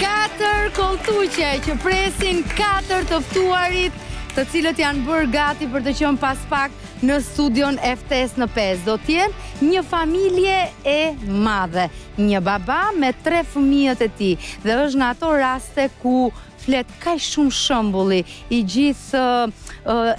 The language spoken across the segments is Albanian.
Katër kolltuqe që presin katër të ftuarit të cilët janë bërë gati për të qenë pas pak në studion e Ftesë në 5. Do të jenë një familje e madhe, një baba me tre fëmijët e tij dhe është në ato raste ku flet kaq shumë shembulli i gjithë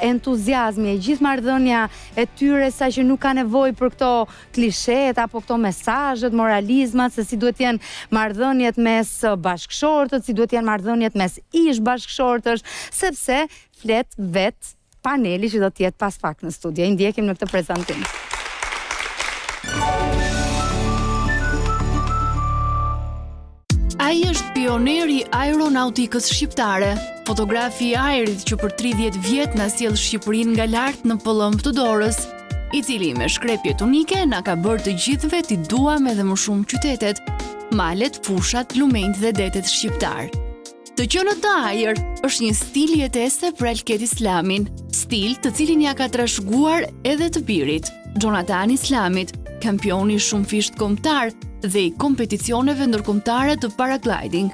entuziazmi, i gjithë marrëdhënia e tyre saqë nuk ka nevojë për këto klishetë, apo këto mesazhet, moralizmat se si duhet të jenë marrëdhëniet mes bashkëshortësh, si duhet të jenë marrëdhëniet mes ish bashkëshortësh, sepse flet vetë paneli që do të jetë pas pak në studio. I ndjekim në këtë prezantim. Ai është pionieri i aeronautikës shqiptare, fotografi i ajrit që për 30 vjet na sjell Shqipërinë nga lart në pëllëmbë të dorës, i cili me shkrepjet unike na ka bërë të gjithve t'i duam edhe më shumë qytetet, malet, fushat, lumenjtë dhe detet shqiptarë. Të qenët në ajër është një stil jetese për Alket Islamin, stil të cilin ia ka trashëguar edhe të birit, Jonathan Islamit, kampion i shumëfishtë kombëtar dhe i kompeticioneve ndërkombëtare të paragliding.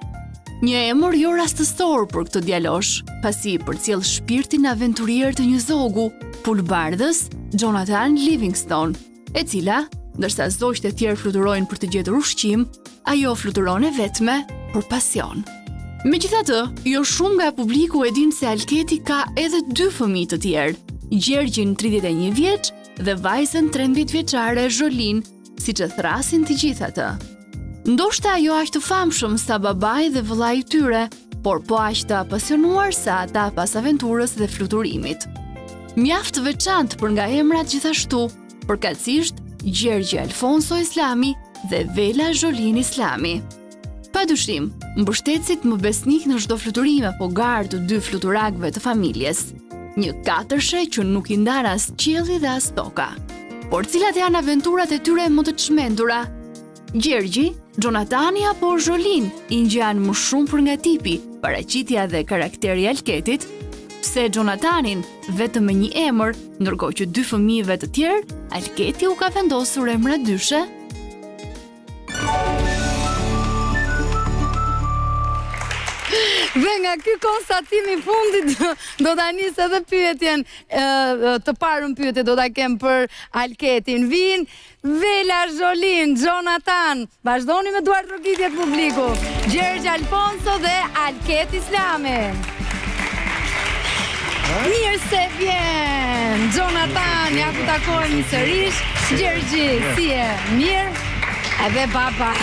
Një emër jo rastësor për këtë djalosh, pasi përcjell shpirtin aventurier të një zogu, pulbardhës, Jonathan Livingston, e cila, ndërsa zogjtë e tjerë fluturojnë për të gjetur ushqim, ajo fluturon e vetme për pasion. Megjithatë, jo shumë nga publiku e dinë se Alketi ka edhe dy fëmijë të tjerë, Gjergjin 31 vjeç dhe vajzën 13 vjeçare Zholin, siç e thërrasin të gjithë atë. Ndoshta jo aq të famshëm sa babai dhe vëllai i tyre, por po aq të apasionuar sa ata pas aventurës dhe fluturimit. Mjaft të veçantë për nga emrat gjithashtu, përkatësisht Gjergji Alfonso Islami dhe Vela Zholin Islami. Pa dyshim, mbështetësit më besnikë në çdo fluturim apo garë të dy fluturakëve të familjes. Një katërshe që nuk i ndan as qielli dhe as toka. Por cilat janë aventurat e tyre më të çmendura? Gjergji, Jonatani apo Zholin i ngjan më shumë për nga tipi, paraqitja dhe karakteri i Alketit, pse Jonatanin vetëm me një emër, ndërkohë që dy fëmijëve të tjerë, Alketi u ka vendosur emra dyshe? Dhe nga ky konstatim i fundit do ta nis edhe pyetjen të parën pyetje do ta kem për Alketin. Vijnë Vela Zholin, Xhonatan, vazhdoni me duartrokitjet publiku, Gjergj Alfonso dhe Alket Islami. Mirë se vjen, Xhonatan, ja ku takohemi sërish, Gjergji, si je, mirë, edhe babai.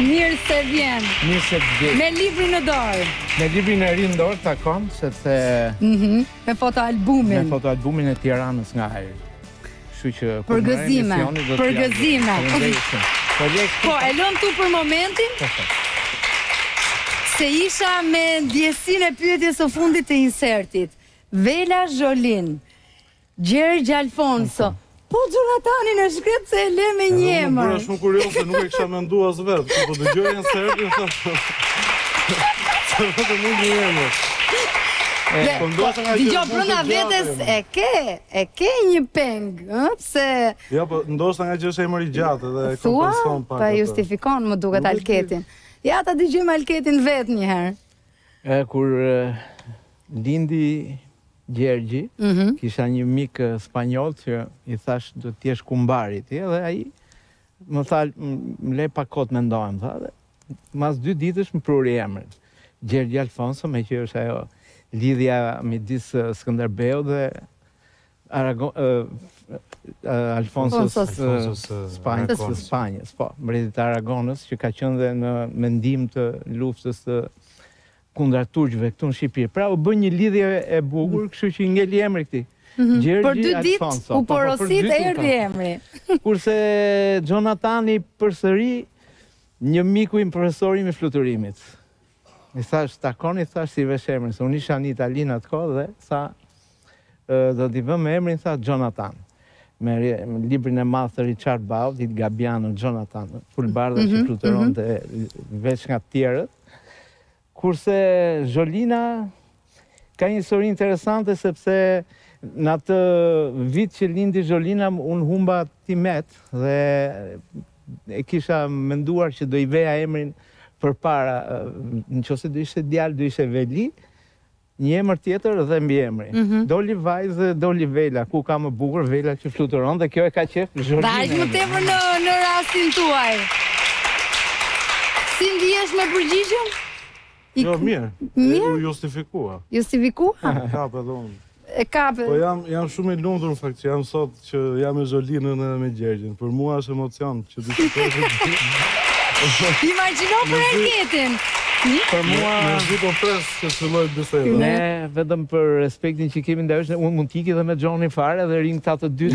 Mirë se vjen. Mirë se vjen. Me librin në dorë. Me librin e ri në dorë ta kam sepse mm -hmm. Me fotoalbumin. Me fotoalbumin e Tiranës nga ajri. Kështu që përgëzime, përgëzime. Po, po e lëm ktu për momentin. Po, po. Se isha me ndjesin e pyetjes së fundit të insertit. Vela Zholin, Gjergj Alfonso, Po Xhonatanin e shkret se e le me një emër. Unë bëra shumë kurioz se nuk e kisha menduar as vetë, po dëgjoja në insert i thash. Sa do të mund një emër. Po ndoshta nga Dëgjo brenda vetes e ke, e ke një peng, ë, pse Jo, po ndoshta ngaqë është emër i gjatë dhe e kompenson pak. Po justifikon, më duket Alketin. Ja ta dëgjojmë Alketin vetë një herë. Kur lindi Gjergji, kisha një mik spanjoll që i thash dua të jesh kumbari ti dhe ai më tha më le pak të mendohem tha dhe mas dy ditësh më pruri emrin. Gjergj Alfonso meqë është ajo lidhja midis Skënderbeu dhe Aragon, uh, Alfonsos, Alfonsos uh, Spanjës, së Spanjës, po, mbretit të Aragonës, që ka qënë dhe në mendime të luftës të kundra turqve këtu në Shqipëri. Pra, u bë një lidhje e bukur, kështu që i ngeli emri këtij. Mhm. Gjergji për dy dit, u po, po, porosit e erdhi emri. Kurse, Xhonatani përsëri një miku im profesori im i fluturimit. I thash, të takon, thash, t'i vesh emrin, se unë isha në Itali në atë kohë dhe tha, do t'i vëmë emrin, tha, Xhonatan. Me librin e madh të Richard Bach, il Gabbiano, Jonathan, pulëbardha mm -hmm, që mhm, fluturonte mm -hmm. veç nga të tjerët. Kurse Zholina, Ka një histori interesante sepse në atë vit që lindi Zholina, unë humba tim atë dhe e kisha menduar që do i veja emrin përpara, në qoftë se do ishte djalë, do ishte Veli, një emër tjetër dhe mbiemri. Mm -hmm. Doli vajzë dhe doli Vela, ku ka më bukur, vela që fluturon dhe kjo e ka qef Zholina. Dhe aq më tepër në, në rastin tuaj. Si ndihesh me përgjigjen? Ik... Jo, mirë. Mirë. U justifikua. Justifikua? E kap edhe unë. E kap. Po jam jam shumë i lumtur në fakt që jam sot që jam me Zholinën edhe me Gjergjin. Për mua është emocion që t'ju shikoj. Imagjino për Erketin. Për mua është mezi pres që të fillojë biseda. Ne vetëm për respektin që kemi ndaj është, unë mund të iki dhe me Xhonin fare dhe rrinë këta të dy.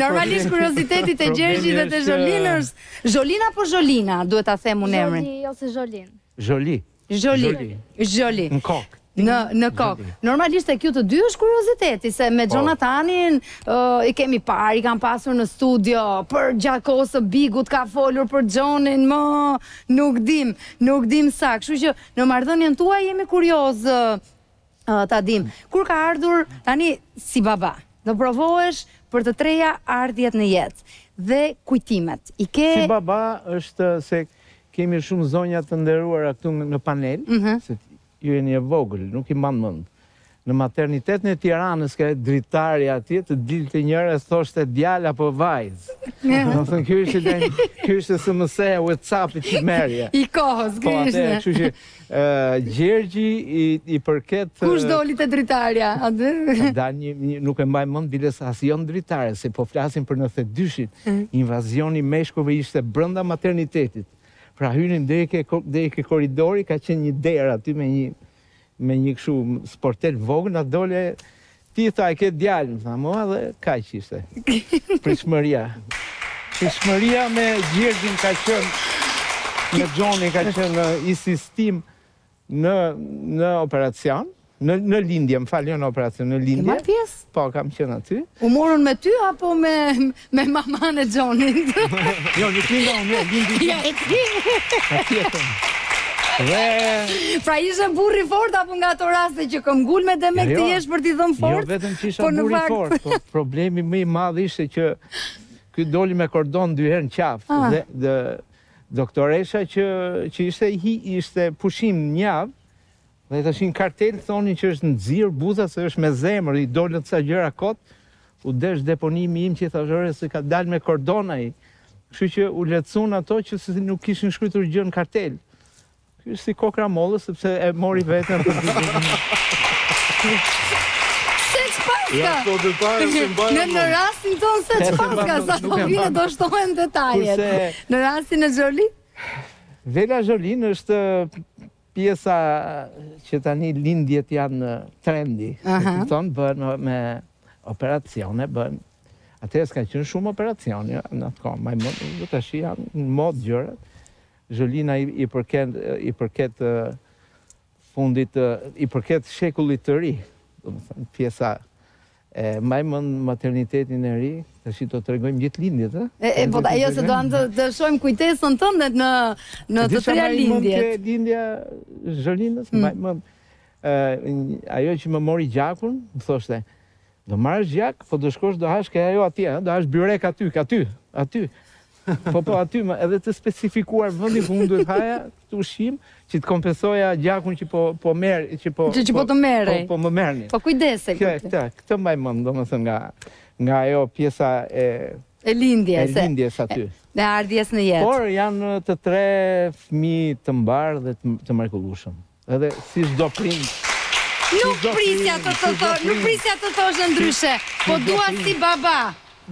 Normalisht kurioziteti i Gjergjit dhe i Zholinës Zholina apo Zholina duhet ta them unë emrin? Zholi ose Zholin. Zholi. Zholi. Zholi. Në kokë. Në në kokë. Normalisht tek ju të dy është kurioziteti se me po. Xhonatanin uh, i kemi parë, i kam pasur në studio përgjatë kohës së Bigut ka folur për Xhonin, më nuk dimë, nuk dimë sa. Kështu që në marrëdhënien tuaj jemi kuriozë uh, uh, ta dimë. Kur ka ardhur tani si baba, do provohesh për të treja ardhjet në jetë dhe kujtimet. I ke Si baba është se kemi shumë zonja të nderuara këtu në panel, mm -hmm. se ju jeni e vogël, nuk i mban mend. Në maternitetin e Tiranës ka dritare atje dhe dilte njëra thoshte djalë apo vajzë. Domethënë ky është ky është SMS-ja WhatsApp-i që merrje. I kohës, ky po, ishte. Po, kështu që Gjergji i përket Kush doli te dritarja aty? Tani nuk e mbaj mend bile se s'ishte dritare, se po flasim për nëntëdhjetedyshin. Invazioni i meshkujve ishte brenda maternitetit. Pra hynin deri ke deri ke korridori ka qenë një derë aty me një me një kështu sportel të vogël na doli Të tha e ke djalë më tha mua dhe kaq ishte pritshmëria pritshmëria me Gjergjin ka qenë me Xhonin ka qenë në insistim në në operacion në në lindje më fal jo në operacion në lindje Ke marrë pjesë? po kam qenë aty U morën me ty apo me Me maman e Xhonit. jo, nuk linda unë, jo, lindi. Ja, e di. Patjetër. Dhe pra ishe burri fort apo nga ato raste që këmbëngul me demek jo, të jesh për t'i dhënë jo, forcë? Jo, vetëm që isha po burri fakt... fort, po problemi më i madh ishte që ky doli me kordon dy herë në qafë ah. dhe, dhe doktoresha që që ishte hi, ishte pushim një javë, Dhe tashi në kartelë thonin që është nxirë buza se është me zemër, i dolën ca gjëra kot, u desh deponimi im që i thashë ore se ka dalë me kordon ai. Kështu që u lehtësuan ato që se nuk kishin shkruar gjë në kartelë. Ky është si kokrra e mollës sepse e mori veten për dy ditë. Ja, po të parë se mbajnë. Në në rastin tonë se ç'paska sa po vjen do shtohen detajet. Në rastin e Zholin? Vela Zholin është Pjesa që tani lindjet janë trendi, e kupton, bëhen me operacione, bëhen Atëherë s'ka qenë shumë operacion, jo, në atë kohë, mbaj mend, tashi janë në modë gjërat. Zholina i përket, i përket fundit, i përket shekullit të ri, pjesa E mbaj mend maternitetin e ri, tashi do tregojmë gjithë lindjet, ë? E, e po ajo se do të të shohim kujtesën tënde në në të treja lindjet. Disa më lindja e Zholinës, mm. mbaj mend. Ë ajo që më mori gjakun, më thoshte, do marrësh gjak, po do shkosh do hash ke ajo atje, ë, do hash byrek aty, aty, aty. Po po aty më edhe të specifikuar vendin ku unë duhet haja këtë ushqim që të kompensoja gjakun që po po merr që po që, që po, po të merrej. Po, po më merrni. Po kujdese këtë. Këtë këtë mbaj mend domethënë nga nga ajo pjesa e e lindjes. E lindjes aty. E ardhjes në jetë. Por janë të tre fëmijë të mbarë dhe të, të mrekullueshëm. Edhe si çdo prind, si Nuk çdo prisja prind, të si të çdo thosh, nuk prind. prisja të thoshe ndryshe, po çdo dua prind. si baba.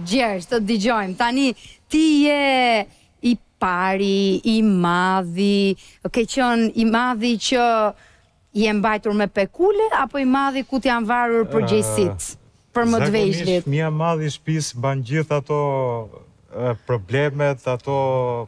Gjergj, të dëgjojmë. Tani ti je i pari, i madhi, ke qenë i madhi që je mbajtur me pekule apo i madhi ku të janë varur përgjegjësitë për më të Zakonisht vegjlit? fëmija i madh i shtëpisë mban gjithë ato problemet, ato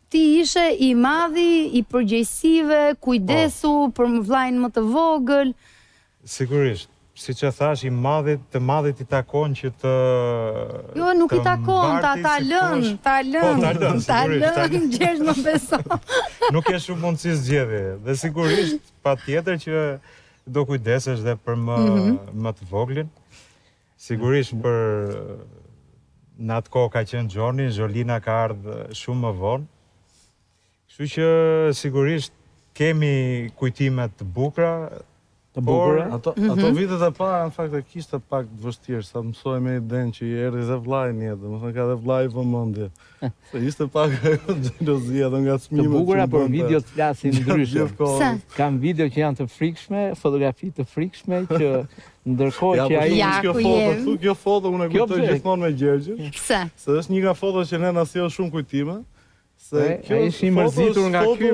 Ti ishe i madhi i përgjegjësive, kujdesu për vllain më të vogël. Sigurisht, siç e thashë i madhi, të madhit i takon që të të Jo, nuk i takon, ta ta lën, ta lën, ta lën, Gjergj më beso. Nuk ke shumë mundësi zgjedhje dhe sigurisht patjetër që do kujdesesh dhe për më më të voglin. Sigurisht për në atë kohë ka qenë Xhoni, Zholina ka ardhë shumë më vonë. Kështu që sigurisht kemi kujtime të bukura, Të bukura. Por, ato, mhm. ato vitet e para, në fakt, e kishte pak të vështirë, sa u mësua me idenë që i erdhi dhe vllai në jetë, domethënë ka dhe vllai vëmendje. Se ishte pak xheloz edhe nga çmimet. Të bukura por videot flasin ndryshe. Kam video që janë të frikshme, fotografi të frikshme që ndërkohë që ai ja kjo foto këtu, kjo foto unë e kujtoj gjithmonë me Gjergjin. Pse? Se është një nga fotot që ne na sjell shumë kujtime. Se kjo është i mërzitur nga ky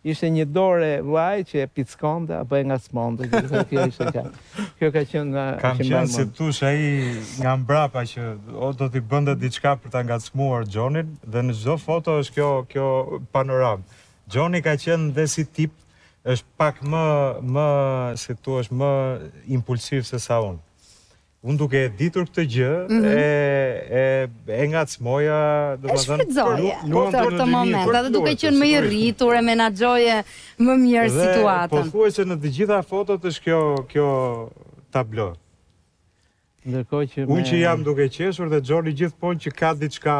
Ishte një dorë e vllait që e pickonte apo e ngacmonte, që thotë kjo ishte ka. Kjo ka qenë nga Kam që qenë si tush ai nga mbrapa që o do t'i bënte diçka për ta ngacmuar Xhonin dhe në çdo foto është kjo kjo panoramë. Xhoni ka qenë dhe si tip është pak më më si thua më impulsiv se sa unë. Unë duke e ditur këtë gjë, e ngacmoja, domethënë, e shfrytëzoja për atë moment, edhe duke qenë më i rritur, e menaxhoja më mirë situatën. Dhe pothuajse në të gjitha fotot është kjo, kjo tablo. Që unë që jam duke qeshur dhe Xhoni gjithmonë që ka diçka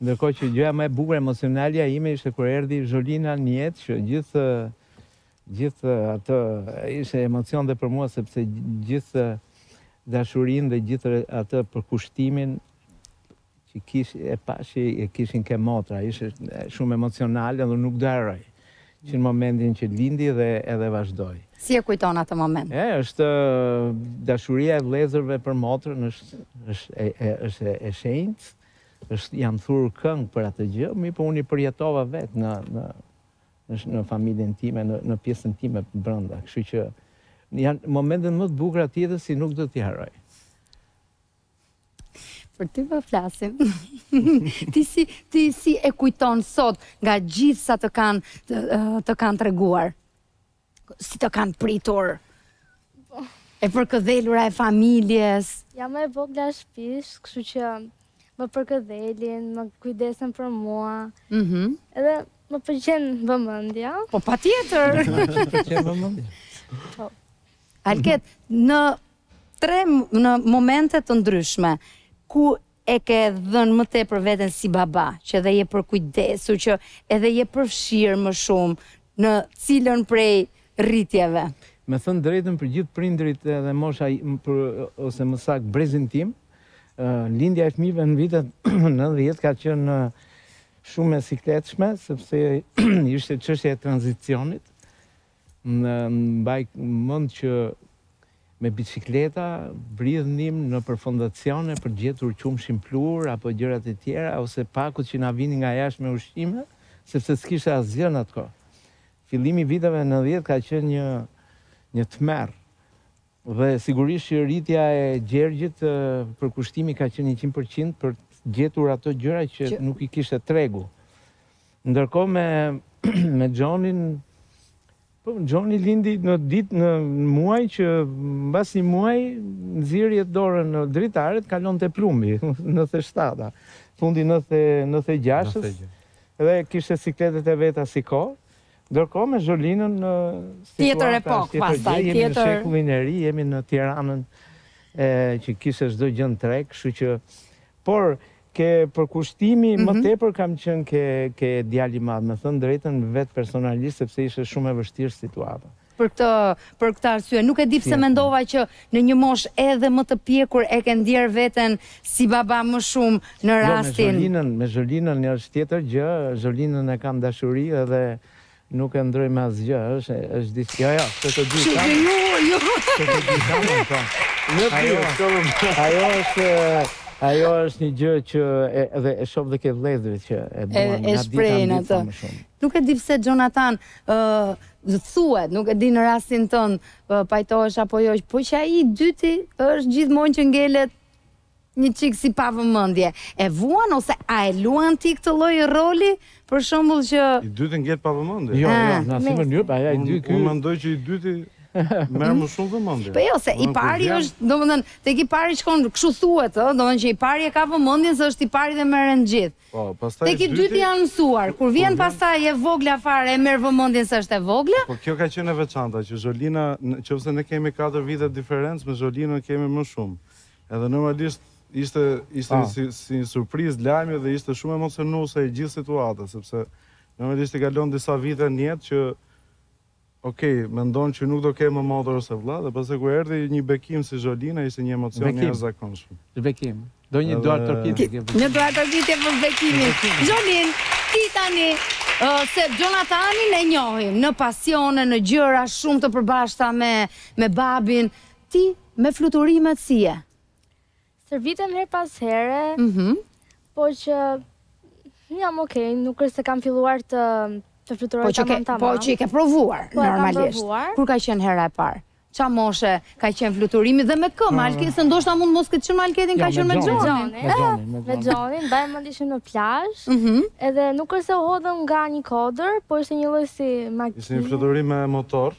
Ndërkohë që gjëja më e bukur emocionalja ime ishte kur erdhi Zholina në jetë që gjithë Gjithë atë ishte emocion dhe për mua sepse gjithë dashurinë dhe gjithë atë përkushtimin që kish e pashi e kishin ke motra, ishte shumë emocional dhe nuk do e harroj që në momentin që lindi dhe edhe vazhdoi. Si e kujton atë moment? E, është dashuria e vëllezërve për motrën është është e është e shenjtë, është janë thurur këngë për atë gjë, mirëpo unë i përjetova vetë në në Në familjen time, në pjesën time brenda, kështu që janë momentet më të bukura të jetës që nuk do t'i harroj. Për ty po flasim. ti si ti si e kujton sot nga gjithë sa të kanë të, të kanë treguar? Si të kanë pritur? Po. E përkëdhelura e familjes. Jam e vogla e shpis, kështu që më përkëdhelin, më kujdesen për mua. Mhm. Mm edhe më pëlqen vëmendja. Po patjetër. Më pëlqen vëmendja. Po. Alket, në tre në momente të ndryshme ku E ke dhënë më tepër veten si baba, që edhe je përkujdesur, që edhe je përfshirë më shumë në cilën prej rritjeve? Me thënë drejtën për gjithë prindërit edhe mosha ose më saktë brezin tim, lindja e fëmijëve në vitet nëntëdhjetë ka qenë shumë e sikletshme, sepse ishte çështja e tranzicionit, Mbaj mend që me biçikleta bridhnim nëpër fondacione për të gjetur qumështin pluhur apo gjërat e tjera ose pakot që na vinin nga jashtë me ushqime, sepse s'kishte asgjë në atë kohë. Fillimi i viteve nëntëdhjetë ka qenë një një tmerr. Dhe sigurisht që rritja e Gjergjit përkushtimi ka qenë njëqind për qind për të gjetur ato gjëra që nuk i kishte tregu. Ndërkohë me me Xhonin po Xhoni lindi në ditë në muaj që mbas një muaji nxirrje dorën në dritare të kalonte plumbi 97-ta. Fundi 90 96-s dhe kishte sikletet e veta si kohë. Ndërkohë me Zholinën situata është tjetër gjë, jemi në shekullin e ri, jemi në Tiranën e që kishte çdo gjë në treg, kështu që por ke përkushtimi më tepër kam qenë ke djali i madh, me thënë drejtën vetë personalisht sepse ishte shumë e vështirë situata. Për këtë, për këtë arsye, nuk e di pse mendova që në një moshë edhe më të pjekur e ke ndjerë veten si baba më shumë në rastin. Jo, me Zholinën, me Zholinën është tjetër gjë, Zholinën e kam dashuri edhe nuk e ndërroj me asgjë, është, është diçka. Jo, jo, të të dy kam. Që ju, ju. Të të dy kam, po. Në dy, ajo, ajo është Ajo është një gjë që edhe e shoh dhe ke vëllezërit që e duan nga dita në ditë më shumë. Nuk e di pse Jonathan, ë thuhet, nuk e di në rastin tënd pajtohesh apo jo, po që ai i dyti është gjithmonë që ngelet një çik si pa vëmendje. E vuan ose a e luan ti këtë lloj roli? Për shembull që I dyti ngel pa vëmendje. Jo, jo, ah, në asnjë mënyrë, ai i dyti. Unë mendoj që i dyti merr më shumë vëmendje. Po jo, se i pari është, domethënë, tek i pari shkon, kështu thuhet, ë, domethënë që i pari e ka vëmendjen se është i pari dhe merren gjithë. Tek i dyti janë mësuar, kur vjen pastaj e vogla fare e merr vëmendjen se është e vogla. Po kjo ka qenë e veçanta që Zholina, nëse ne kemi katër vite diferencë me Zholinën kemi më shumë edhe normalisht ishte ishte si një surprizë lajmi dhe ishte shumë emocionuese e gjithë situata sepse normalisht i kalon disa vite në jetë që Ok, mendon që nuk do kesh më motër ose vëlla dhe pastaj kur erdhi një bekim si Zholina ishte një emocion i jashtëzakonshëm. Bekim. Bekim. Do një duartrokitje. Një duartrokitje për bekimin. Zholin, ti tani se Jonathanin e njohim në pasione, në gjëra shumë të përbashkëta me me babin, ti me fluturimet si je? Stërvitem herë pas here, por që jam okej, okay, nuk është se kam filluar të të fluturoj po që ke, tamam. Po që i ke provuar, po normalisht. Provuar. Kur ka qenë hera e parë? Ça moshe ka qenë fluturimi dhe me kë, Malki, se ndoshta mund mos ketë qenë me Alketin, ka qenë me Gjonin. Me Gjonin, me Gjonin, po ja ne ishim në plazh, mhm. edhe nuk është se u hodhëm nga një kodër, po është një lloj si makinë. Ishte një fluturim me motor,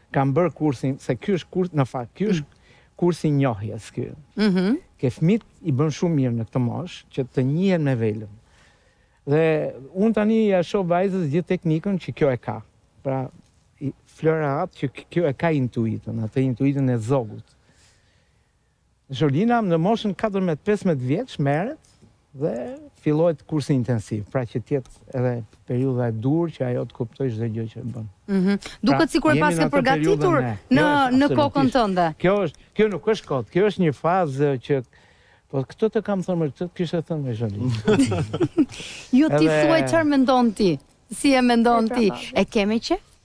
Kam bërë kursin, se ky është kurs, në fakt, ky është kursi i njohjes ky. Ke fëmijët i bën shumë mirë në këtë moshë, që të njihen me velën. Dhe unë tani ia shoh vajzës gjithë teknikën që kjo e ka. Pra, Flora, atë që kjo e ka intuitën, atë intuitën e zogut. Zholina në moshën katërmbëdhjetë pesëmbëdhjetë vjeç merret dhe fillon kursin intensiv, pra që të jetë edhe periudha e duhur që ajo të kuptojë çdo gjë që bën. Ëh, pra, duket sikur e paske përgatitur në jo, në kokën tënde. Kjo është, kjo nuk është kot, kjo është një fazë që Po këtë të kam thënë, këtë të kishe thënë me Zholin. jo ti thuaj çfarë mendon ti? Si e mendon ti? E kemi që?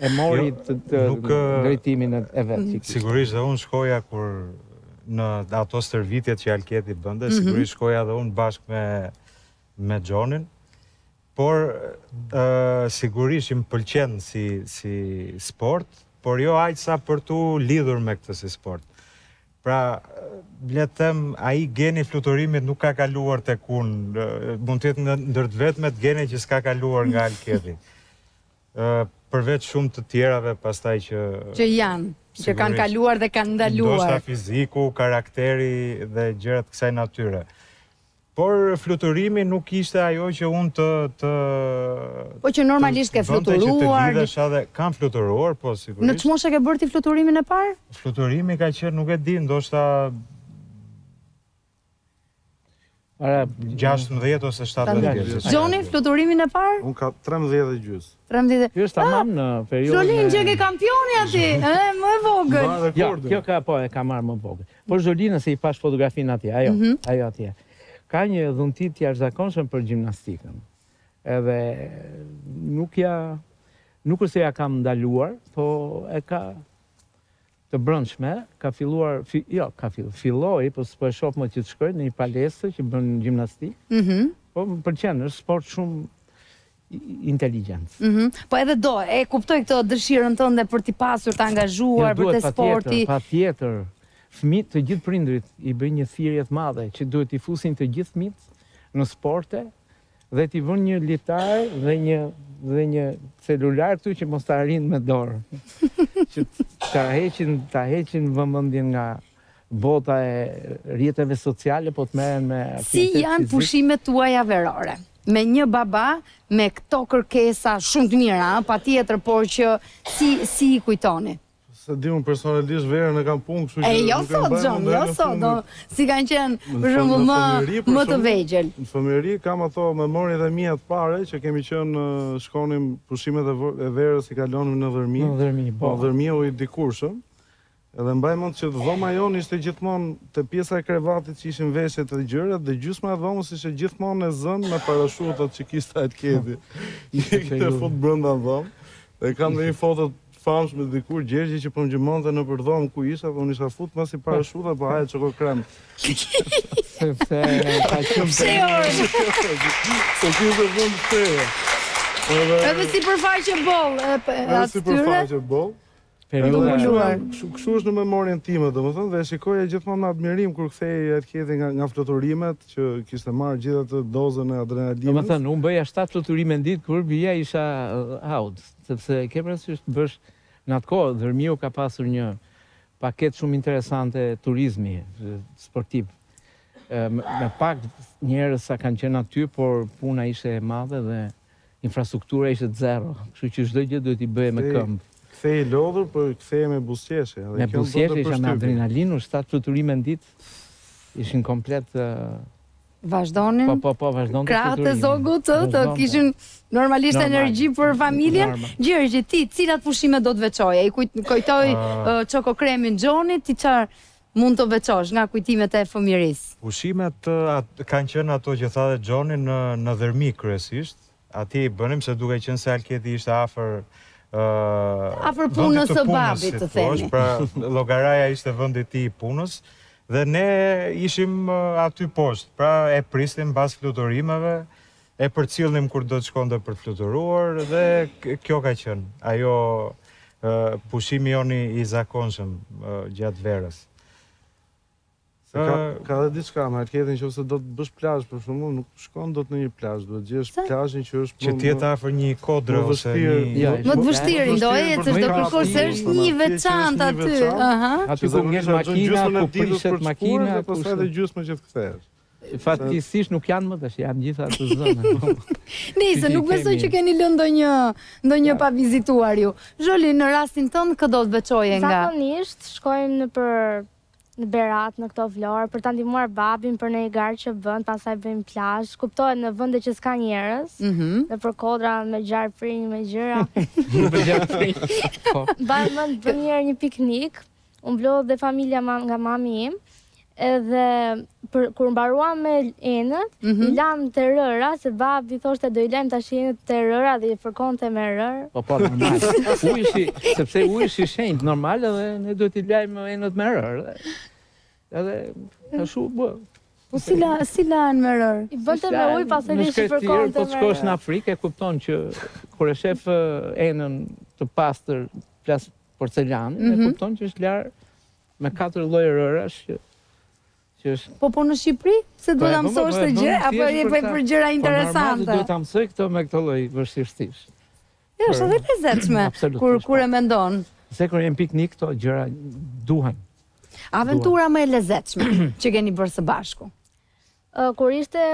e mori jo, të, të nuk, drejtimin e vet mm. fikse. Sigurisht dhe unë shkoja kur në ato stërvitjet që Alketi bënte, mm -hmm. sigurisht shkoja dhe unë bashkë me me Gjonin, por uh, sigurisht më pëlqen si, si sport, por jo aq sa për t'u lidhur me këtë si sport. Pra, le të them, ai geni i fluturimit nuk ka kaluar tek unë. Mund të jetë ndër të vetmet gene që s'ka kaluar nga Alketi. Përveç shumë të tjerave pastaj që. Që janë, që kanë kaluar dhe kanë ndaluar. Ndoshta fiziku, karakteri dhe gjëra të kësaj natyre. Por fluturimi nuk ishte ajo që unë të të Po që normalisht ke fluturuar. Që të lidhesha dhe kam fluturuar, po sigurisht. Në ç'moshë ke bërë ti fluturimin e parë? Fluturimi ka qenë, nuk e di, ndoshta Ora 16 ose 17 gjys. Gjoni fluturimin e parë? Unë kam 13 dhe gjys. 13. Ky është tamam në periudhën. Zolina që është kampioni aty, ë, më e vogël. Mban rekordin. Kjo ka po e ka marrë më e vogël. Po Zolina se i pashë fotografinë atje, ajo, mhm. ajo atje. Ka një dhunti të jashtëzakonshme për gjimnastikën. Edhe nuk ia nuk është se ia kam ndaluar, po e ka të brendshme ka filluar jo ka filluar filloi po s'po e shoh më që të shkoj në një palestër që bën gjimnastikë ëh mhm. po më pëlqen është sport shumë inteligjent. Mm -hmm. Po edhe do, e kuptoj këtë dëshirën tënde për t'i pasur, të angazhuar, jo, pra te sporti. Patjetër, fëmijët të gjithë prindërit i bëj një thirrje të madhe që duhet t'i fusin të gjithë fëmijët në sporte, dhe t'i vënë një litar dhe një dhe një celular këtu që mos ta arrijnë me dorë. që ta heqin, ta heqin vëmendjen nga bota e rrjeteve sociale, po të merren me aktivitet. Si janë pushimet tuaja verore? Me një baba me këto kërkesa shumë të mira, patjetër, por që si si i kujtoni? S'e di unë personalisht verën e kam punë, kështu që jo nuk e mbaj, jo mend. Jo sot, do si kanë qenë për shembull më më të vegjël. Në fëmijëri kam ato memoriet e mia të para që kemi qenë shkonim pushimet e verës i kalonim në Dhërmi. Në Dhërmi, po. Në Dhërmiun e dikurshëm. Edhe mbaj mend që dhoma jonë ishte gjithmonë te pjesa e krevatit që ishin veshjet e gjërat dhe gjysma e dhomës ishte gjithmonë e zënë me parashutat që kishte Alketi. Ishte fut brenda dhomës. Dhe kam dhe një foto Thashë me dikur Gjergji që po më gjurmonte nëpër dhomë ku isha, po unë isha fut mbas një parashute, po haja çokokrem. Sepse e ka qenë për... Pse orë? Po ti të vëmë të Edhe... Edhe sipërfaqe boll, e për atyre? Edhe sipërfaqe boll. Periudha e Kështu është në memorien time, domethënë, dhe shikoja gjithmonë me admirim kur kthehej Alketi nga, nga fluturimet që kishte marrë gjithë atë dozën e adrenalinës. Domethënë, unë bëja 7 fluturime në ditë, kur bija isha uh, out. Sepse ke parasysh të bësh në atë kohë Dhërmiu ka pasur një paketë shumë interesante turizmi sportiv. Me pak njerëz sa kanë qenë aty, por puna ishte e madhe dhe infrastruktura ishte zero. Kështu që çdo gjë duhet t'i bëje me këmbë. Ktheheshe i lodhur, por ktheheshe me buzëqeshje. Me buzëqeshje, isha me adrenalinë, shtatë fluturime në ditë. Ishin komplet Vazhdonin. Po po po, vazhdonin. Krahët e zogut të, të kishin normalisht Normal. energji për familjen. Gjergji, ti cilat pushime do të veçoje? I kujt kujtoj uh, çokokremin Xhoni, ti çfarë mund të veçosh nga kujtimet e fëmijërisë? Pushimet kanë qenë ato që tha dhe Xhoni në në Dhërmi kryesisht, Aty i bënim se duke qenë se Alketi ishte afër afër punës së babit të themi. Pra Llogaraja ishte vendi i tij i punës dhe ne ishim aty poshtë. Pra e prisnim pas fluturimeve, e përcillnim kur do të shkonte për të fluturuar dhe kjo ka qenë ajo pushimi joni i zakonshëm gjatë verës. Se ka ka edhe diçka me Alketin që do të bësh plazh për shembull, nuk shkon dot në një plazh, duhet të gjesh plazhin që është, që të jetë afër një kodre ose një, më të vështirin, do ecësh do kërkosh se është një veçantë aty, aha. Aty ku ngel makina, ku prishet makina, ku pastaj edhe gjyzmë që të kthehesh. Fatkeqësisht nuk janë më tash, janë gjitha të zënë. Nëse nuk besoj që keni lënë ndonjë ndonjë pa vizituar ju. Zholi në rastin tënd kë do të veçoje nga? Zakonisht shkojmë nëpër në Berat në këto Vlorë për ta ndihmuar babin për ndonjë garë që bën, pastaj bëjmë plazh, kuptohet në vende që s'ka njerëz, mm -hmm. nëpër kodra me gjarpërinj me gjëra. Po. Mbaj mend bëmë një një piknik, u mblodh dhe familja ma, nga mami im, edhe Po kur mbaruam me enët, mm -hmm. i lamë te rëra, se babi thoshte do i lajmë tash enët te rëra dhe i fërkonte me rërë. Po, po, normal. Uji ishte, sepse uji ishte i shenjtë, normal edhe ne duhet t'i lajmë enët me rërë. Dhe, edhe, ashtu u bë. Po, si, la, si lahen me rërë? I bënte me ujë, pastaj i fërkonte me rërë. Po, shkosh në Afrikë, e kupton që kur e shef enën të pastër plas porcelanin, mm -hmm. e mhm. kupton që është larë me katër lloj rërash, Po po në Shqipëri, pse duhet ta mësosh këtë gjë, apo je për për gjëra interesante. Po duhet ta mësoj këto me këtë lloj vështirësish. Jo, është edhe lezetshme kur kur e po. mendon. Se kur jemi piknik këto gjëra duhen. Aventura më e lezetshme që keni bërë së bashku. Kur ishte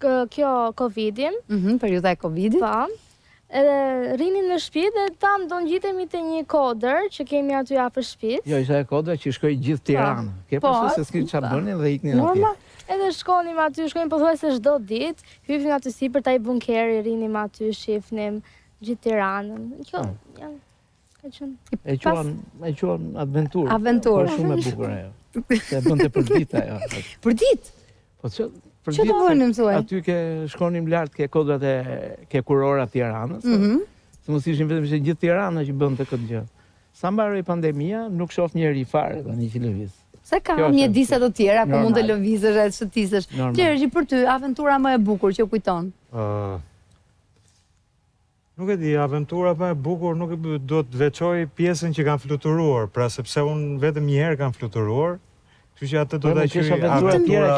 kjo Covidin, mm periudha e Covidit. Po. Edhe rrinim në shpi dhe thamë do ngjitemi te një kodër që kemi aty afër shpisë. Jo, ishte ajo kodra që shkoi gjithë Tirana. Po. Ke parasysh se s'kishin ça bënin dhe iknin atje. Normal. Edhe shkonim aty, shkonim pothuajse çdo ditë, hypnim aty sipër te ai bunkeri, rrinim aty, shihnim gjithë Tiranën. Kjo janë. Ka qënë... Ka qënë, ka qënë aventurë. Aventurë. Po shumë e bukur ajo. Se e bënte përditë ajo. Përditë? Po që... Që të vënim, thuaj? Aty ke shkonim lart, ke kodrat e... ke kurora Tiranës. Mm -hmm. Se mos ishim vetëm, qe gjithë Tirana që bënte këtë gjë. Sa mbaroi pandemia, nuk shof njeri fare, dhe një që lëviz. Se ka dhe disa të tjera, ku mund të lëvizësh e të shëtisësh. Kler, po për ty, aventura më e bukur që kujton? Nuk e di, aventura më e bukur nuk e di, do të veçoj pjesën që kam fluturuar, pra sepse unë vetëm një herë kam fluturuar, kështu që atë do ta quaj aventurë.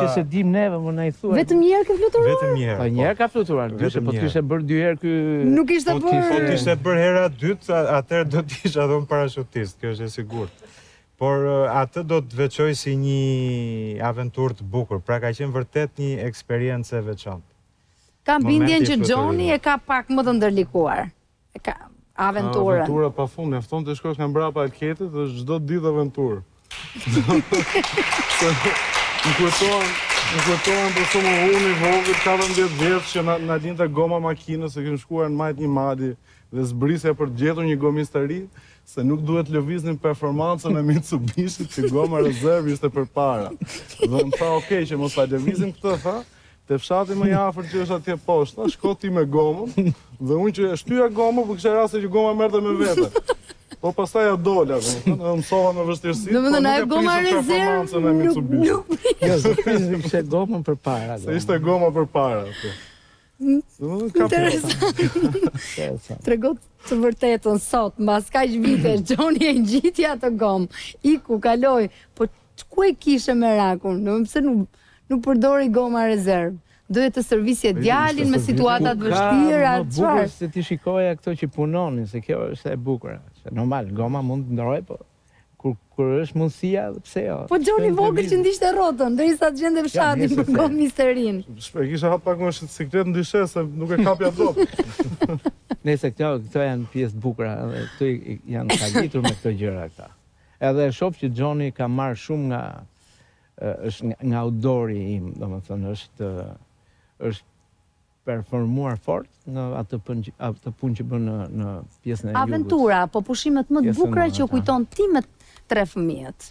Vetëm një herë ke fluturuar? Vetëm një herë. Po një herë ka fluturuar, dy herë, po të kishte bërë dy herë ky. Nuk ishte bërë. Po të kishte bërë hera e dytë, atëherë do të isha, domethënë, parashutist, kjo është e sigurt. Por atë do të veçoj si një aventurë të bukur, pra ka qenë vërtet një eksperiencë e veçantë. Kam bindjen që Xhoni e ka pak më të ndërlikuar. E ka aventurën. Aventura pafund, mjafton të shkosh nga mbrapa Ketit dhe është çdo ditë aventurë. Më kujtohet, më kujtohet për shembull unë i vogël, katërmbëdhjetë vjeç që na ishte goma e makinës, se kemi shkuar në majë të një mali dhe zbrisja për të gjetur një gomisteri, se nuk duhet lëviznim performancën e Mitsubishit që goma rezervë ishte përpara. Dhe më tha, okej, që mos ta lëvizim këtë, tha, Te fshati më i afërt që është atje poshtë, tha shko ti me gomën, dhe unë që e shtyja gomën, po kishte raste që goma më merrte me vete. Po pastaj ia dola, domethënë, mësova me vështirësi. Domethënë ajo goma rezervë me Mitsubishi. Nuk nuk. Ja, se prisin pse gomën përpara. Se ishte goma përpara aty. Interesant. Trego të vërtetën sot, mbas kaq vitesh, Xhoni e ngjiti atë gomë. Iku, kaloi, po Ku e kishe merakun, domethënë pse nuk nuk përdore goma rezervë? Doje të stërvisje djalin me situata të vështira, çfarë? Ku ka më bukur se t'i shikoja këto që punonin, se kjo është e bukur, se normal goma mund ta ndërroja, po kur kur është mundësia, pse jo? Po Xhoni i vogël që ndiqte rrotën, derisa të gjente fshatin për gomisterinë. E kisha hap pak më siklet në fshat se nuk e kapja dot. Nëse këto këto janë pjesë të bukura, këta janë kalitur me këto gjëra këta. Edhe e shof që Xhoni ka marrë shumë nga është nga outdoori im, domethënë është është performuar fort në atë atë punë që bën në në pjesën e jugut. Aventura apo pushimet më të bukura që kujton ti me tre fëmijët?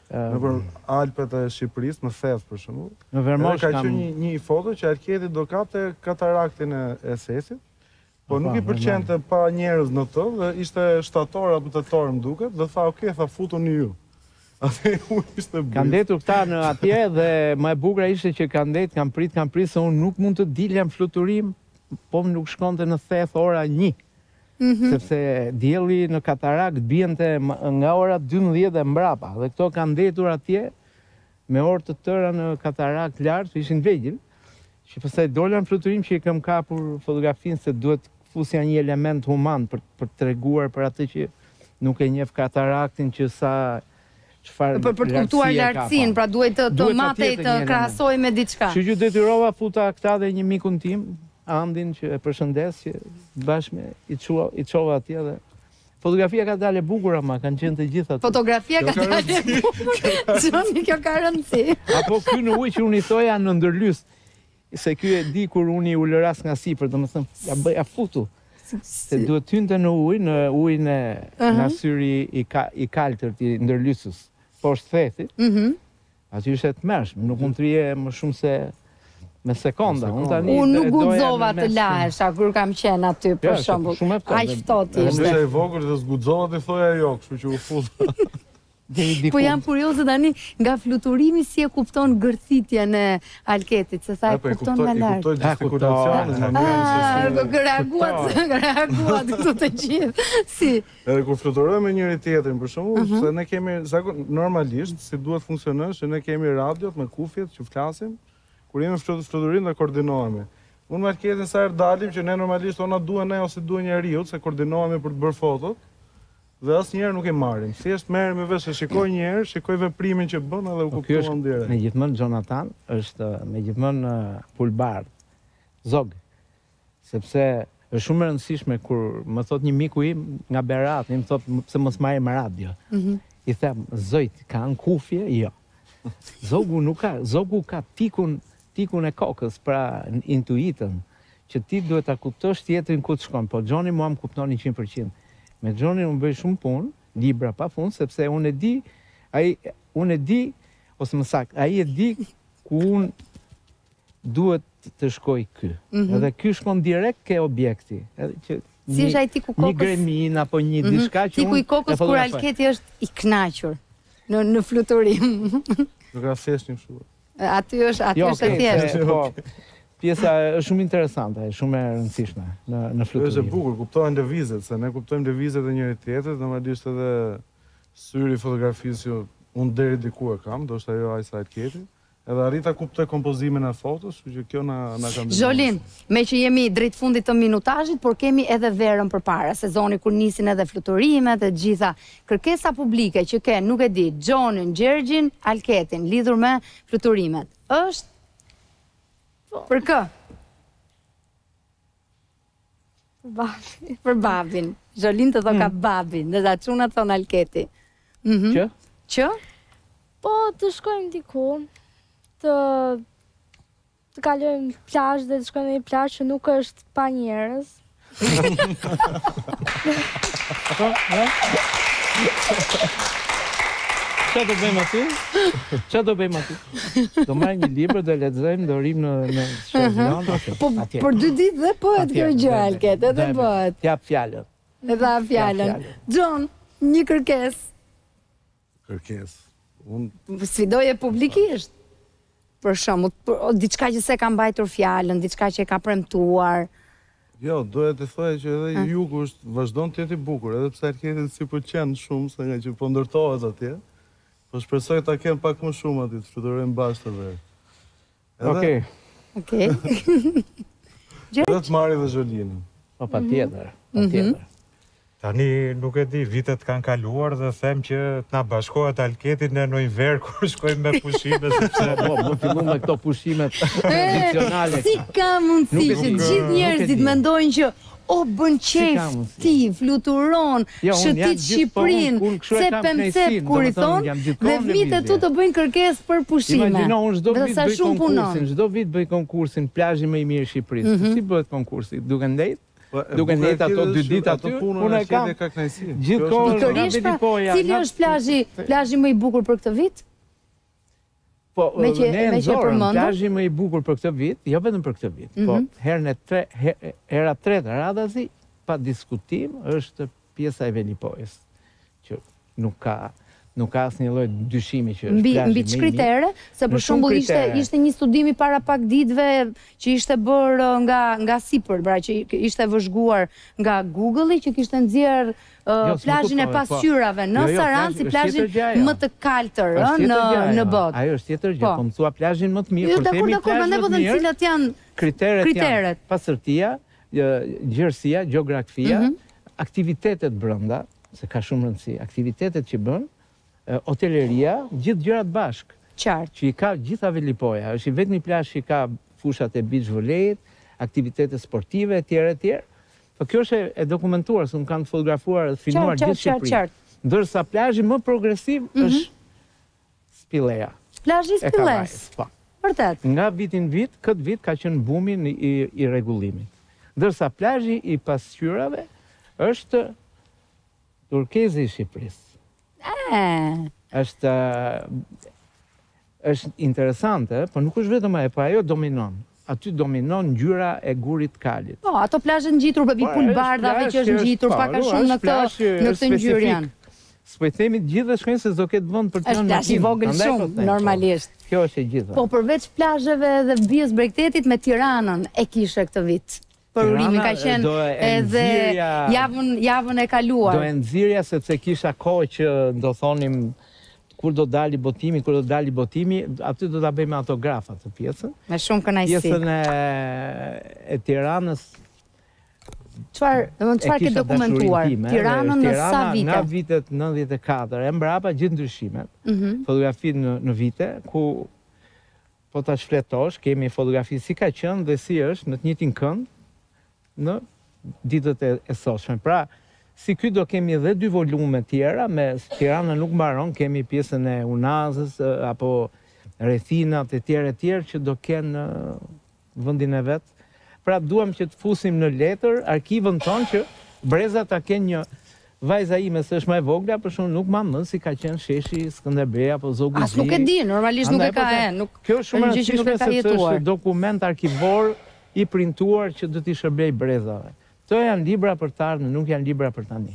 nëpër Alpet e Shqipërisë, në Theth për shembull. Në Vermosh kam... Ka qenë një një foto që Alketi do kapte kataraktin e e Thesit. Po nuk i pëlqente pa njerëz në të dhe ishte shtator apo tetor më duket dhe tha ok tha futuni ju. Atë u ishte bërë. Kanë ndetur këta në atje dhe më e bukura ishte që kanë ndetë, kanë prit, kanë prit se unë nuk mund të dilja në fluturim, po nuk shkonte në Theth ora 1. sepse dielli në katarakt binte nga ora dymbëdhjetë dhe mbrapa, dhe këta kanë ndetur atje me orë të tëra në katarakt lart, se ishin të vegjël, që pastaj dola në fluturim që i kam kapur fotografinë se duhet fusja një element human për të treguar për atë që nuk e njeh kataraktin që sa Çfarë lartësie ka? Për të kuptuar lartësinë, pra duhej të të matej të krahasohej me diçka. Kështu që detyrova, futa këta dhe një mikun tim, Andin që e përshëndes që bashkë me i çova i çova atje dhe Fotografia ka dalë e bukur ama kanë qenë të gjitha. Fotografia ka dalë. Xhoni, kjo ka rëndësi. Apo ky në ujë që unë i thoja në Ndërlysë. Se ky e di kur unë i ulërija nga sipër, domethënë ia bëja futu. Se duhet hynte në ujë, në ujin e nga Syri i Kaltër i Ndërlysës, poshtë Thethit. Aty ishte e tmerrshme, nuk mund të rrije më shumë se me sekonda. Unë tani Unë nuk guxova të lahesha kur kam qenë aty për shembull. Aq ftohtë ishte. Unë isha i vogël dhe s'guxova t'i thoja jo, kështu që u futa. deri diku. Po jam kurioze tani nga fluturimi si e kupton gërthitjen e Alketit, se sa po e kupton nga lart. E kuptoj, e kuptoj gjestikulacionin, më mirë se si e kuptoj. Reaguat, reaguat këtu të gjithë. Si? Edhe kur fluturojmë me njëri-tjetrin, për shembull, se ne kemi zakon, normalisht si duhet funksionojë që ne kemi radiot me kufjet që flasim, kur jemi në fluturim dhe koordinohemi. Unë me Alketin sa herë dalim që ne normalisht o na duhen ne ose duhen njëri, se koordinohemi për të bërë fotot, Dhe asnjëherë nuk i marrim. Thjesht merremi vesh e shikoj një herë, shikoj veprimin që bën edhe u kuptuam direkt. Ky është me gjithë mend Xhonatan, është me gjithmonë pulëbardhë. Zog. Sepse është shumë e rëndësishme kur më thotë një miku im nga Berati, më thotë pse mos marrim radio. I them, zogjtë kanë kufje? Jo. Zogu nuk ka, zogu ka tikun Tikun e kokës, pra intuitën, që ti duhet ta kuptosh tjetrin ku të shkon. Po Xhoni mua më kupton njëqind për qind. Me Xhonin unë bëj shumë punë, libra pa fund, sepse unë e di, ai, unë e di, ose më saktë, ai e di ku unë dua të shkojë ky. Edhe ky shkon direkt ke objekti. Edhe që Si është ai tiku i kokës? Një greminë apo një diçka që unë... Tiku i kokës kur Alketi është i kënaqur në në fluturim. Nuk e thjesht një kështu. Aty është, aty jo, është e thjeshtë. Po, pjesa është shumë interesante, është shumë e rëndësishme në në fluturim. Është e bukur, kuptohen lëvizjet, se ne kuptojmë lëvizjet e njëri tjetrit, domethënë edhe syri i fotografisë, unë deri diku e kam, do të thotë ajo ai sa e keti. Edhe arrij ta kuptoj kompozimin e fotos, kështu që kjo na na ka ndihmuar. Zholin, meqë jemi drejt fundit të minutazhit, por kemi edhe verën përpara, sezoni kur nisin edhe fluturimet të gjitha. Kërkesa publike që ke, nuk e di, Xhonin, Gjergjin, Alketin, lidhur me fluturimet, është për kë? Babin. Për babin. Zholin të thotë ka mm. babin, dhe dhe çunat të thonë Alketi. Mm -hmm. Që? Që? Po, të shkojmë diku, të Të kalojmë në plazh dhe të shkojmë në një plazh që nuk është pa njerëz. Ça do bëjmë aty? Ça do bëjmë aty? Do marrim një libër dhe lexojmë do rrimë në në shkollën. Po për dy ditë dhe po atë kjo gjë Alket, edhe bëhet. Jap fjalën. E dha fjalën. Xhon, një kërkesë. kërkesë. Sfidoje publikisht. Për shembull, diçka që s'e ka mbajtur fjalën, diçka që e ka premtuar. Jo, doja të thoja që edhe ah. jugu është vazhdon të jetë i bukur, edhe pse Alketit s'i pëlqen shumë se nga që po ndërtohet atje. Po shpresoj ta kem pak më shumë atje, të fluturojmë bashkë edhe. Edhe... Okej. Okay. Okej. Okay. Gjergj. Edhe të marri dhe Zholinë. Po patjetër, mhm. patjetër mhm.. Tani nuk e di, vitet kanë kaluar dhe them që të na bashkohet Alketi në një verë kur shkojmë me pushime sepse po, po mund të me këto pushime tradicionale. Si ka mundësi që gjithë njerëzit mendojnë që O bën qejf ti fluturon shëtit Shqipërin cep më cep kur i thon dhe fëmit e tu të bëjn kërkes për pushime imagjino un çdo vit bëj konkursin çdo vit bëj konkursin plazhi më i mir i Shqipëris si bëhet konkursi duke ndejt duke ndejt ato dy dit aty un e kam gjith kohën pikërisht pra cili është plazhi plazhi më i bukur për këtë vit Po, me që, ne meqë e përmende? Plazhi më i bukur për këtë vit, jo vetëm për këtë vit, po mhm. herën e tre, her, hera e tretë radhazi, pa diskutim, është pjesa e Velipojës, që nuk ka nuk ka asnjë lloj dyshimi që është mbi mbi ç'kritere, se për shembull ishte ishte një studim i para pak ditëve që ishte bërë uh, nga nga sipër, pra që ishte vëzhguar nga Google-i që kishte nxjerr plazhin e pasqyrave në Sarandë si plazhin më të kaltër në në botë. Ajo është tjetër gjë, po, po më thua plazhin më të mirë, jo, por themi plazhin më të po mirë. Cilat janë kriteret? Kriteret. Pastërtia, gjerësia, gjeografia, mhm. aktivitetet brenda, se ka shumë rëndësi, aktivitetet që bën, hoteleria, gjithë gjërat bashkë. Qartë. Që i ka të gjitha Velipoja, është i vetmi plazh që i ka fushat e beach volleyit, aktivitete sportive etj etj. Po kjo është e dokumentuar, se unë kam fotografuar dhe filmuar gjithë Shqipërinë. Ndërsa plazhi më progresiv është Spilleja. Plazhi i Spillesë. Po. Vërtet. Nga viti në vit, këtë vit ka qenë bumi i rregullimit. Ndërsa plazhi i pasqyrave është turkezi i Shqipërisë. Eee. Është, është interesante, po nuk është vetëm ajo, po ajo dominon. Aty dominon ngjyra e gurit të kalit. Po, ato plazhe ngjitur për po, Pulëbardhave që është ngjitur pak a shumë në këtë në këtë ngjyrë janë. S'po i themi të gjithë dhe shkojnë se s'do ketë vend për të qenë në plazh i vogël shumë po. normalisht. Kjo është e gjitha. Po përveç plazheve dhe vijës bregdetit me Tiranën e kishe këtë vit. përurimi ka qenë edhe javën javën e kaluar. Do e nxirja sepse kisha kohë që do thonim kur do dali botimi, kur do dali botimi, aty do ta bëjmë me autograf atë pjesën. Me shumë kënaqësi. Pjesën e e Tiranës. Çfarë, domthon çfarë ke dokumentuar? Tiranën në sa vite? Nga vitet 94 e mbrapa gjithë ndryshimet. Mm -hmm. Fotografi në në vite ku Po ta shfletosh, kemi fotografi si ka qenë dhe si është në të njëjtin kënd në ditët e sotshme. Pra, si ky do kemi dhe dy volume tjera me Tirana nuk mbaron, kemi pjesën e Unazës apo rrethinat etj etj që do kenë vendin e vet. Pra duam që të fusim në letër arkivën tonë që brezat ta kenë një Vajza ime se është më e vogla, për shembull nuk mban mend si ka qenë sheshi Skënderbej apo Zogu Zi. As nuk e di, normalisht nuk e ka e. Nuk, kjo është shumë e rëndësishme sepse është dokument arkivor i printuar që do t'i shërbejë brezave. Këto janë libra për të ardhmen, nuk janë libra për tani.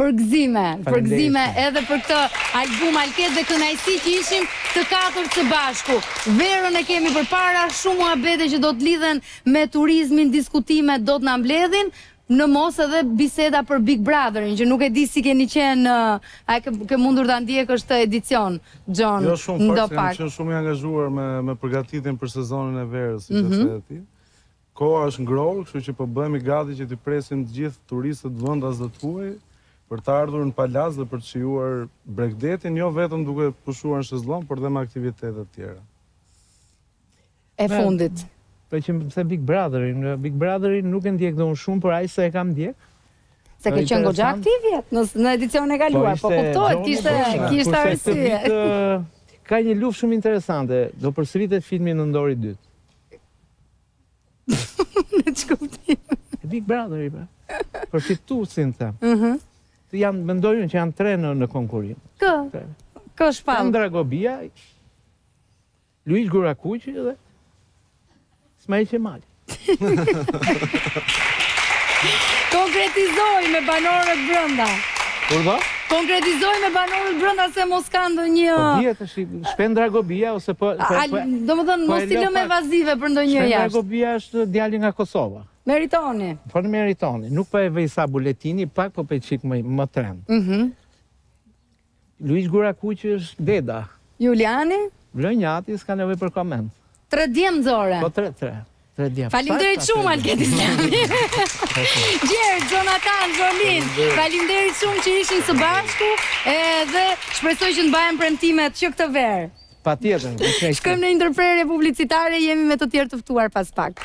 Përgëzime, përgëzime edhe për këtë album Alket dhe kënaqësi që ishim të katërt së bashku. Verën e kemi përpara, shumë muhabete që do të lidhen me turizmin, diskutime do të na mbledhin, në mos edhe biseda për Big Brother-in, që nuk e di si keni qenë, a ke ke mundur ta ndjekësh këtë edicion, Xhon, ndopak? Jo shumë, fakti se kam qenë shumë i angazhuar me me përgatitjen për sezonin e verës, siç e the dhe ti. Koha është ngrohur, kështu që po bëhemi gati që t'i presim të gjithë turistët vendas dhe të huaj për të ardhur në Palasë dhe për të shijuar bregdetin, jo vetëm duke pushuar në shezllong, por dhe me aktivitete të tjera. E fundit. Po që më the Big Brother-in, Big Brother-in nuk e ndjek dhe unë shumë, por aq sa e kam ndjek, Se ke qenë goxha aktiv vjet në në edicionin e kaluar, po kuptohet, kishte kishte arsye. Ka një luftë shumë interesante, do përsëritet filmi Nëntori i Dytë. Në që kuptim? Big Brother i pra. Për fitu, si në them. Mhm. Janë, mendojnë që janë tre në, në konkurrim. Kë? Kë është pa? Shpend Dragobia, Luigj Gurakuqi dhe Ismail Qemali. Konkretizoje me banorët brenda. Kur do? Konkretizoje me banorët brenda se mos ka ndonjë... Po, dhjetë është Shpend Dragobia ose po po po. Domethënë mos t'i lëmë evazive për ndonjë jashtë. Shpend Dragobia është djali nga Kosova. Meritoni. Po Meritoni, nuk po e vëj sa Boletini, pak po një çik më më trend. Mhm. Luigj Gurakuqi është Deda. Juliani? Vlonjati s'ka nevojë për koment. Tre djem nxore. Po tre tre. Faleminderit shumë Algert Islami. Gjer, Xhonatan, Zolin, faleminderit shumë që ishim së bashku, edhe shpresoj që të mbahen premtimet që këtë verë. Patjetër, më shkoj. Shkojmë në një ndërprerje publicitare, jemi me të tjerë të ftuar pas pak.